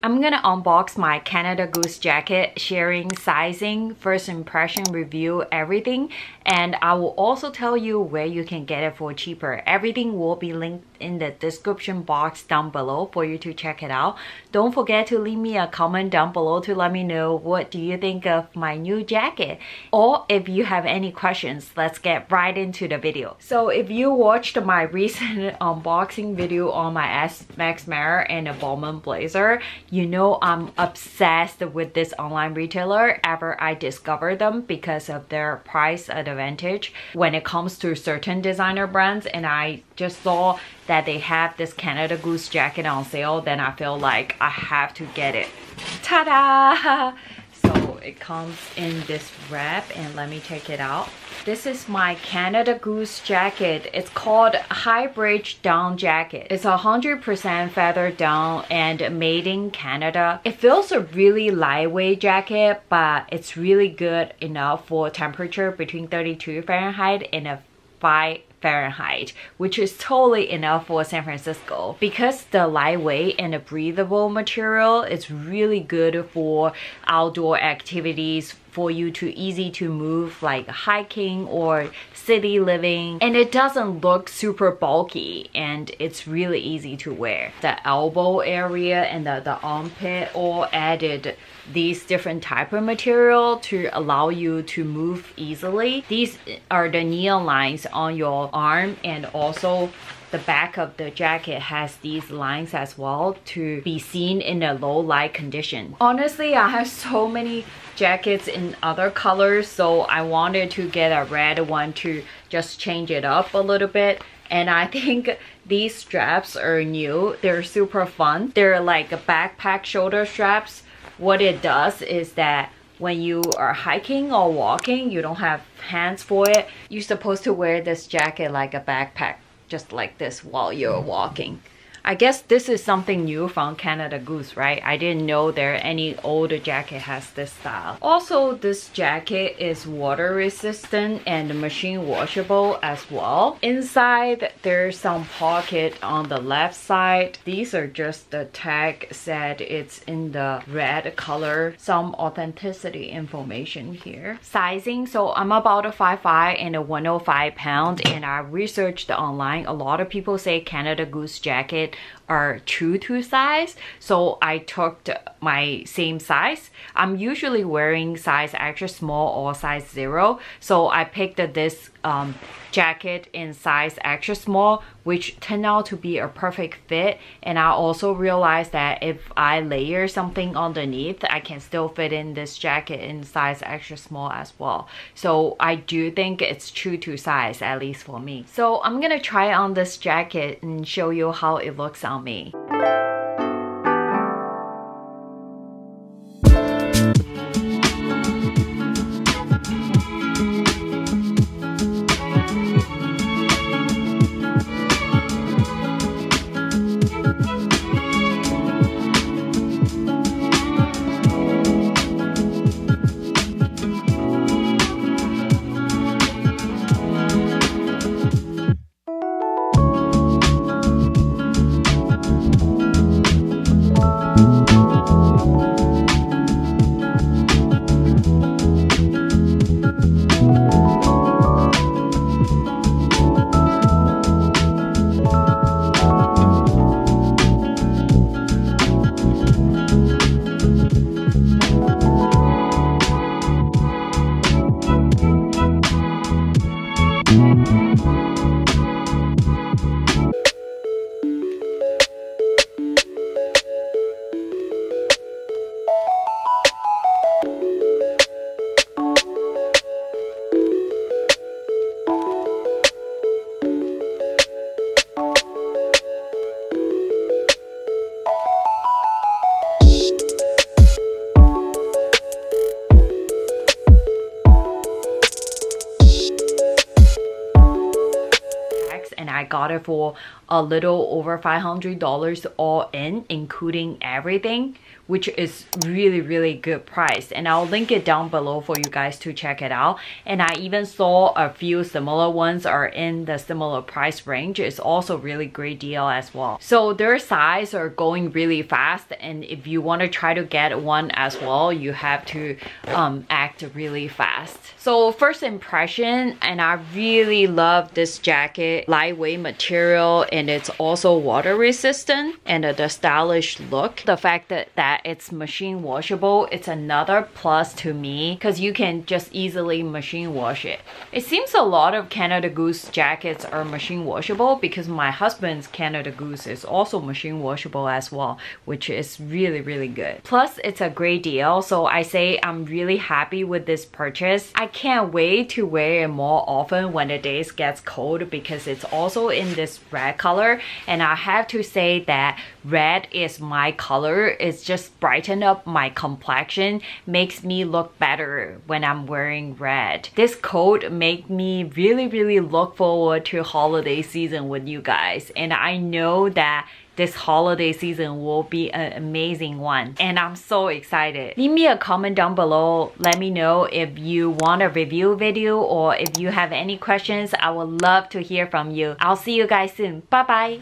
I'm gonna unbox my Canada Goose jacket, sharing sizing, first impression review, everything. And I will also tell you where you can get it for cheaper. Everything will be linked in the description box down below for you to check it out. Don't forget to leave me a comment down below to let me know what do you think of my new jacket. Or if you have any questions, let's get right into the video. So if you watched my recent unboxing video on my S Max Mara and the Balmain Blazer, you know I'm obsessed with this online retailer ever I discovered them because of their price advantage when it comes to certain designer brands and I just saw that they have this Canada Goose jacket on sale then I feel like I have to get it. Ta-da! So it comes in this wrap and let me take it out. This is my Canada Goose jacket. It's called Hybridge Down Jacket. It's 100% feather down and made in Canada. It feels a really lightweight jacket, but it's really good enough for temperature between 32 Fahrenheit and a 5 Fahrenheit, which is totally enough for San Francisco. Because the lightweight and the breathable material is really good for outdoor activities for you to easy to move like hiking or city living and it doesn't look super bulky and it's really easy to wear. The elbow area and the, the armpit all added these different type of material to allow you to move easily. These are the neon lines on your arm and also the back of the jacket has these lines as well to be seen in a low light condition. Honestly, I have so many jackets in other colors so I wanted to get a red one to just change it up a little bit and I think these straps are new. They're super fun. They're like a backpack shoulder straps. What it does is that when you are hiking or walking, you don't have hands for it. You're supposed to wear this jacket like a backpack just like this while you're walking. I guess this is something new from Canada Goose, right? I didn't know there any older jacket has this style. Also, this jacket is water resistant and machine washable as well. Inside, there's some pocket on the left side. These are just the tag said it's in the red color. Some authenticity information here. Sizing, so I'm about a 5'5 and a 105 pound and I researched online. A lot of people say Canada Goose jacket are true to size. So I took my same size. I'm usually wearing size extra small or size zero. So I picked this um, jacket in size extra small which turned out to be a perfect fit. And I also realized that if I layer something underneath I can still fit in this jacket in size extra small as well. So I do think it's true to size at least for me. So I'm gonna try on this jacket and show you how it looks on me got it for a little over $500 all in, including everything which is really really good price. And I'll link it down below for you guys to check it out. And I even saw a few similar ones are in the similar price range. It's also really great deal as well. So their size are going really fast. And if you want to try to get one as well you have to um, act really fast. So first impression and I really love this jacket. Lightweight material and it's also water resistant and the stylish look. The fact that that that it's machine washable, it's another plus to me because you can just easily machine wash it. It seems a lot of Canada Goose jackets are machine washable because my husband's Canada Goose is also machine washable as well, which is really, really good. Plus, it's a great deal, so I say I'm really happy with this purchase. I can't wait to wear it more often when the days gets cold because it's also in this red color and I have to say that red is my color. It's just brighten up my complexion, makes me look better when I'm wearing red. This coat make me really, really look forward to holiday season with you guys. And I know that this holiday season will be an amazing one and I'm so excited. Leave me a comment down below. Let me know if you want a review video or if you have any questions. I would love to hear from you. I'll see you guys soon. Bye bye.